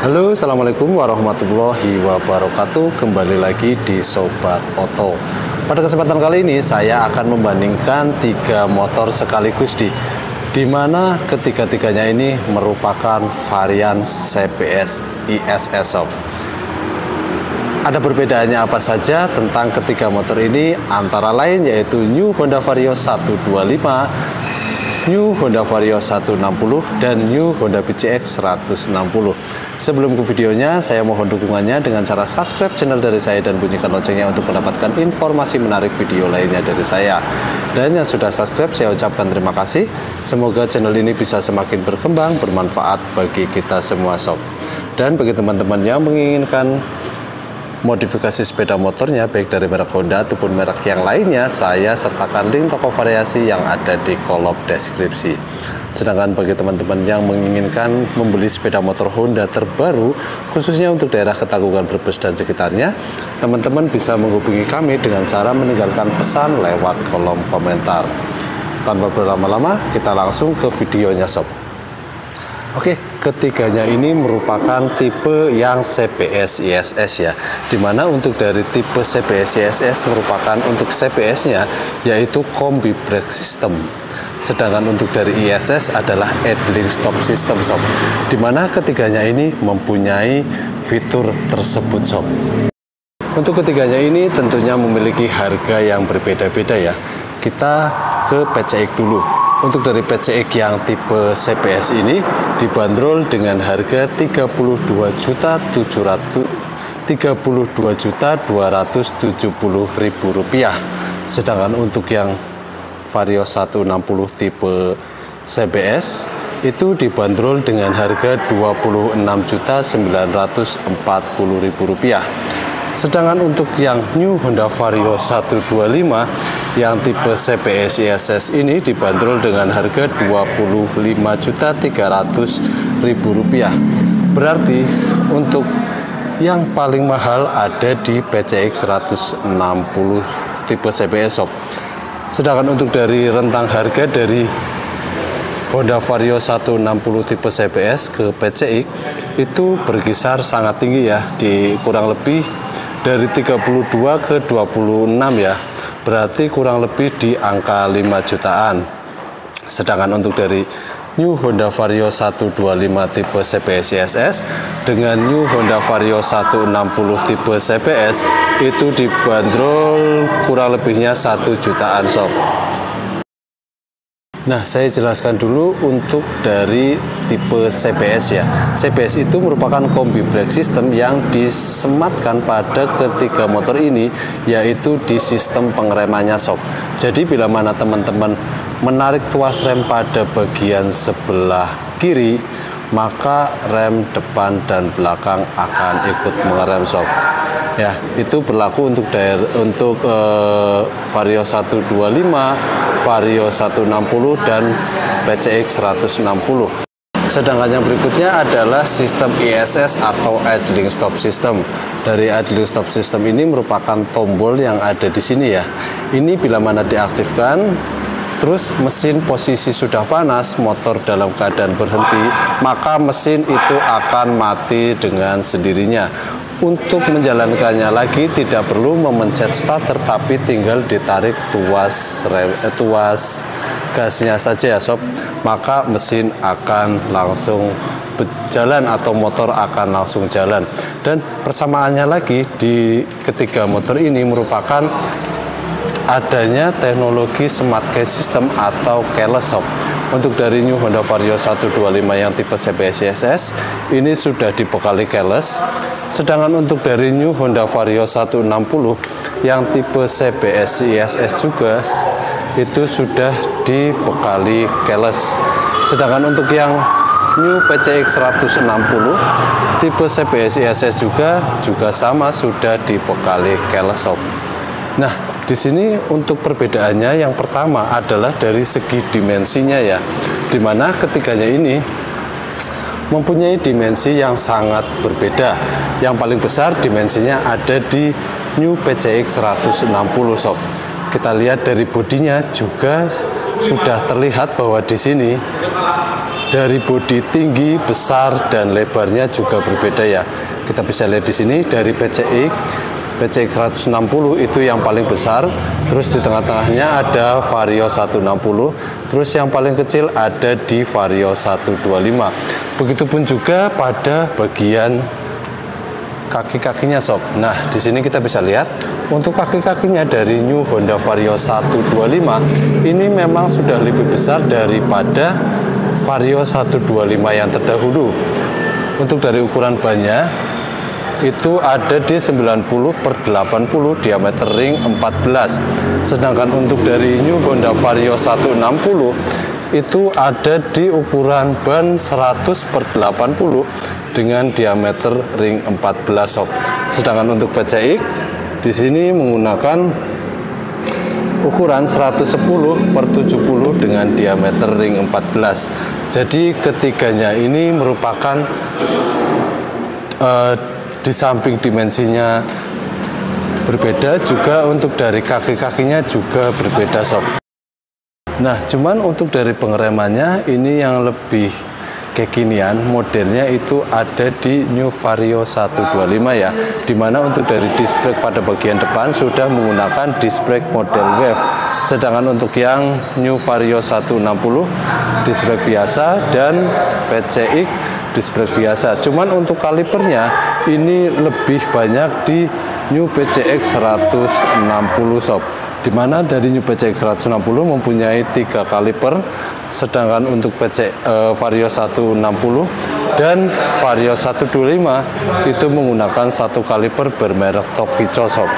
Halo, Assalamualaikum warahmatullahi wabarakatuh. Kembali lagi di Sobat Oto. Pada kesempatan kali ini saya akan membandingkan tiga motor sekaligus di di mana ketiga-tiganya ini merupakan varian CPS ISS Ada perbedaannya apa saja tentang ketiga motor ini? Antara lain yaitu New Honda Vario 125 New Honda Vario 160 dan New Honda PCX 160. Sebelum ke videonya, saya mohon dukungannya dengan cara subscribe channel dari saya dan bunyikan loncengnya untuk mendapatkan informasi menarik video lainnya dari saya. Dan yang sudah subscribe, saya ucapkan terima kasih. Semoga channel ini bisa semakin berkembang, bermanfaat bagi kita semua sob. Dan bagi teman-teman yang menginginkan modifikasi sepeda motornya baik dari merek Honda ataupun merek yang lainnya saya sertakan link toko variasi yang ada di kolom deskripsi. Sedangkan bagi teman-teman yang menginginkan membeli sepeda motor Honda terbaru khususnya untuk daerah Ketanggungan Brebes dan sekitarnya teman-teman bisa menghubungi kami dengan cara meninggalkan pesan lewat kolom komentar. Tanpa berlama-lama kita langsung ke videonya sob Oke, ketiganya ini merupakan tipe yang CPS ISS ya. Di mana untuk dari tipe CPS ISS merupakan untuk CPS-nya yaitu kombi brake system. Sedangkan untuk dari ISS adalah idling stop system sob. Di mana ketiganya ini mempunyai fitur tersebut sob. Untuk ketiganya ini tentunya memiliki harga yang berbeda-beda ya. Kita ke PCX dulu. Untuk dari PCX yang tipe CPS ini dibanderol dengan harga 32 juta 700 32 juta 270 ribu rupiah. Sedangkan untuk yang Vario 160 tipe CBS itu dibanderol dengan harga 26 juta 940 ribu rupiah. Sedangkan untuk yang New Honda Vario 125 yang tipe CPS ISS ini dibanderol dengan harga Rp25.300.000. Berarti untuk yang paling mahal ada di PCX 160 tipe CPS shop. Sedangkan untuk dari rentang harga dari Honda Vario 160 tipe CPS ke PCX itu berkisar sangat tinggi ya di kurang lebih dari 32 ke 26 ya berarti kurang lebih di angka 5 jutaan. Sedangkan untuk dari New Honda Vario 125 tipe CPS CSS dengan New Honda Vario 160 tipe CPS itu dibanderol kurang lebihnya 1 jutaan sob. Nah, saya jelaskan dulu untuk dari tipe CPS ya. CPS itu merupakan kombi brake system yang disematkan pada ketiga motor ini, yaitu di sistem pengeremannya sob. Jadi bila mana teman-teman menarik tuas rem pada bagian sebelah kiri, maka rem depan dan belakang akan ikut mengerem sob. Ya, itu berlaku untuk daerah untuk uh, Vario 125, Vario 160 dan PCX 160. Sedangkan yang berikutnya adalah sistem ISS atau idling stop system. Dari idling stop system ini merupakan tombol yang ada di sini ya. Ini bila mana diaktifkan, terus mesin posisi sudah panas, motor dalam keadaan berhenti, maka mesin itu akan mati dengan sendirinya. Untuk menjalankannya lagi tidak perlu memencet starter tapi tinggal ditarik tuas eh, tuas gasnya saja ya sob maka mesin akan langsung berjalan atau motor akan langsung jalan dan persamaannya lagi di ketiga motor ini merupakan adanya teknologi smart key system atau keyless sob untuk dari New Honda Vario 125 yang tipe CBSISS ini sudah dibekali keyless. Sedangkan untuk dari New Honda Vario 160 yang tipe CBS ISS juga itu sudah dibekali keyless. Sedangkan untuk yang New PCX 160 tipe CBS ISS juga juga sama sudah dibekali keyless. Nah, di sini untuk perbedaannya yang pertama adalah dari segi dimensinya ya, di mana ketiganya ini mempunyai dimensi yang sangat berbeda. Yang paling besar dimensinya ada di New PCX 160 sob. Kita lihat dari bodinya juga sudah terlihat bahwa di sini dari bodi tinggi, besar, dan lebarnya juga berbeda ya. Kita bisa lihat di sini dari PCX, PCX 160 itu yang paling besar, terus di tengah-tengahnya ada Vario 160, terus yang paling kecil ada di Vario 125. Begitupun juga pada bagian kaki-kakinya sob. Nah, di sini kita bisa lihat untuk kaki-kakinya dari New Honda Vario 125 ini memang sudah lebih besar daripada Vario 125 yang terdahulu. Untuk dari ukuran bannya itu ada di 90 per 80 diameter ring 14. Sedangkan untuk dari New Honda Vario 160 itu ada di ukuran ban 100 per 80 dengan diameter ring 14 sob. Sedangkan untuk PCX di sini menggunakan ukuran 110 per 70 dengan diameter ring 14 jadi ketiganya ini merupakan uh, di samping dimensinya berbeda juga untuk dari kaki-kakinya juga berbeda sob. Nah cuman untuk dari pengeremannya ini yang lebih kekinian modelnya itu ada di New Vario 125 ya di mana untuk dari disc brake pada bagian depan sudah menggunakan disc brake model wave. Sedangkan untuk yang New Vario 160 disc brake biasa dan PCX brake biasa cuman untuk kalipernya ini lebih banyak di New PCX 160 sob di mana dari New PCX 160 mempunyai tiga kaliper sedangkan untuk PC uh, Vario 160 dan Vario 125 itu menggunakan satu kaliper bermerek Toki Chosok.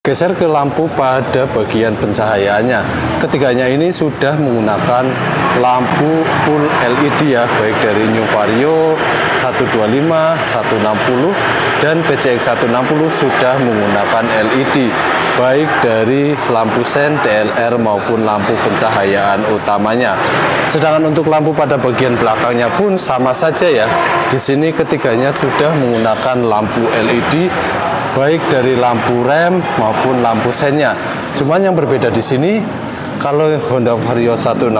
Geser ke lampu pada bagian pencahayaannya. Ketiganya ini sudah menggunakan lampu full LED ya, baik dari New Vario 125, 160 dan PCX 160 sudah menggunakan LED baik dari lampu sen, DLR maupun lampu pencahayaan utamanya. Sedangkan untuk lampu pada bagian belakangnya pun sama saja ya. Di sini ketiganya sudah menggunakan lampu LED baik dari lampu rem maupun lampu sennya. Cuman yang berbeda di sini kalau Honda Vario 160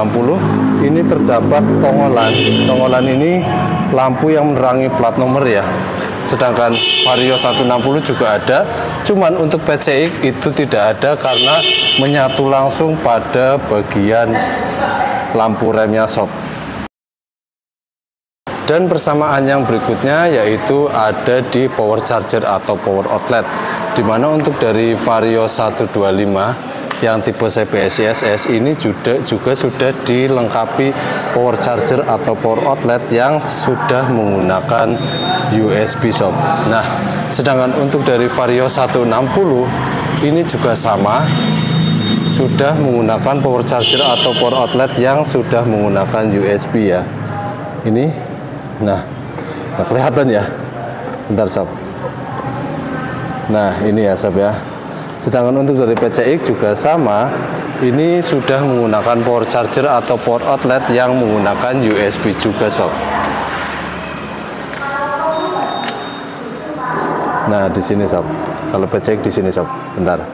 ini terdapat tongolan. Tongolan ini lampu yang menerangi plat nomor ya. Sedangkan Vario 160 juga ada, cuman untuk PCX itu tidak ada karena menyatu langsung pada bagian lampu remnya sob. Dan persamaan yang berikutnya yaitu ada di power charger atau power outlet. Di mana untuk dari Vario 125 yang tipe CPS ISS ini juga, juga sudah dilengkapi power charger atau power outlet yang sudah menggunakan USB sob. Nah, sedangkan untuk dari Vario 160 ini juga sama sudah menggunakan power charger atau power outlet yang sudah menggunakan USB ya. Ini Nah, nggak kelihatan ya. Bentar sob. Nah, ini ya sob ya. Sedangkan untuk dari PCX juga sama, ini sudah menggunakan power charger atau power outlet yang menggunakan USB juga sob. Nah, di sini sob. Kalau PCX di sini sob. Bentar.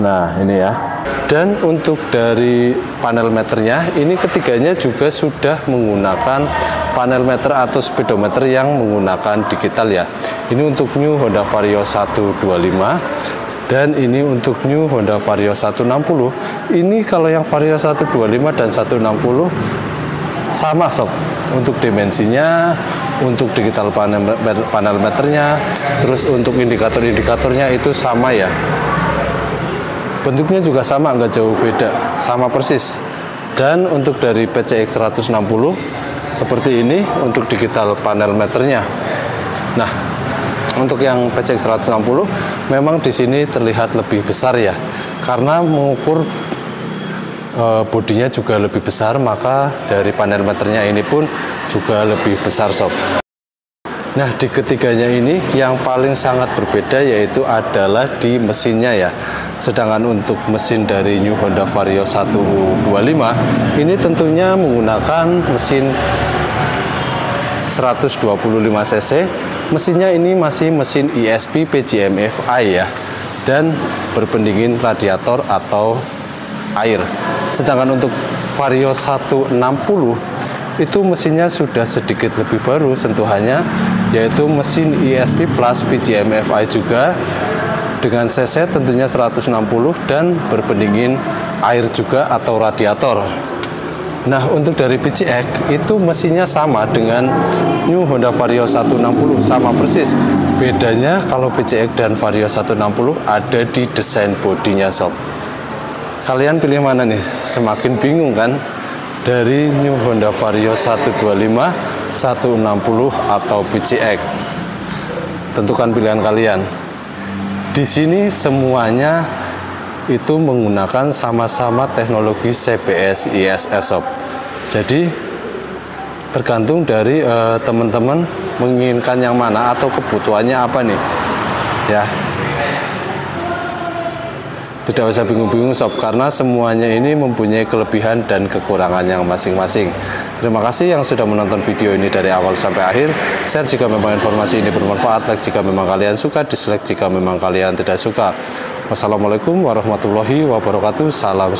Nah, ini ya. Dan untuk dari panel meternya, ini ketiganya juga sudah menggunakan panel meter atau speedometer yang menggunakan digital ya. Ini untuk New Honda Vario 125 dan ini untuk New Honda Vario 160. Ini kalau yang Vario 125 dan 160 sama sob untuk dimensinya untuk digital panel, panel meternya terus untuk indikator-indikatornya itu sama ya bentuknya juga sama nggak jauh beda sama persis. Dan untuk dari PCX 160 seperti ini untuk digital panel meternya. Nah untuk yang PCX 160 memang di sini terlihat lebih besar ya karena mengukur e, bodinya juga lebih besar maka dari panel meternya ini pun juga lebih besar sob. Nah, di ketiganya ini yang paling sangat berbeda yaitu adalah di mesinnya ya. Sedangkan untuk mesin dari New Honda Vario 125 ini tentunya menggunakan mesin 125 cc. Mesinnya ini masih mesin ESP PGM-FI ya dan berpendingin radiator atau air. Sedangkan untuk Vario 160 itu mesinnya sudah sedikit lebih baru sentuhannya yaitu mesin ESP Plus PGM FI juga dengan cc tentunya 160 dan berpendingin air juga atau radiator. Nah untuk dari PCX itu mesinnya sama dengan New Honda Vario 160 sama persis. Bedanya kalau PCX dan Vario 160 ada di desain bodinya sob. Kalian pilih mana nih? Semakin bingung kan? Dari New Honda Vario 125 160 atau PCX tentukan pilihan kalian di sini semuanya itu menggunakan sama-sama teknologi CPS ISS. Jadi tergantung dari uh, teman-teman menginginkan yang mana atau kebutuhannya apa nih. Ya. Tidak usah bingung-bingung sob karena semuanya ini mempunyai kelebihan dan kekurangan yang masing-masing. Terima kasih yang sudah menonton video ini dari awal sampai akhir. Share jika memang informasi ini bermanfaat, like jika memang kalian suka, dislike jika memang kalian tidak suka. Wassalamualaikum warahmatullahi wabarakatuh. Salam